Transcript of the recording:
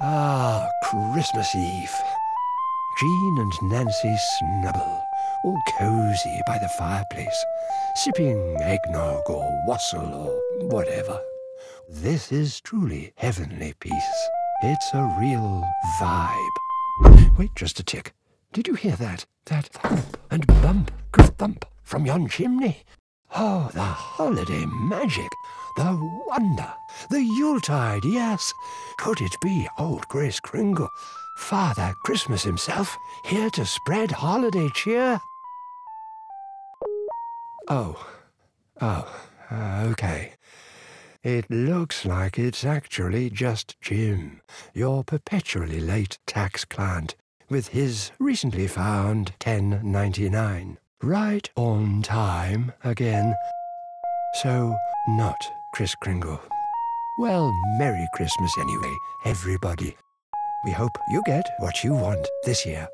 Ah, Christmas Eve. Jean and Nancy snuggle, all cosy by the fireplace, sipping eggnog or wassail or whatever. This is truly heavenly peace. It's a real vibe. Wait just a tick. Did you hear that? That thump and bump, thump from yon chimney? Oh, the holiday magic, the wonder, the Yuletide, yes. Could it be old Kris Kringle, Father Christmas himself, here to spread holiday cheer? Oh, oh, uh, okay. It looks like it's actually just Jim, your perpetually late tax client, with his recently found 1099. Right on time again. So, not Kris Kringle. Well, Merry Christmas anyway, everybody. We hope you get what you want this year.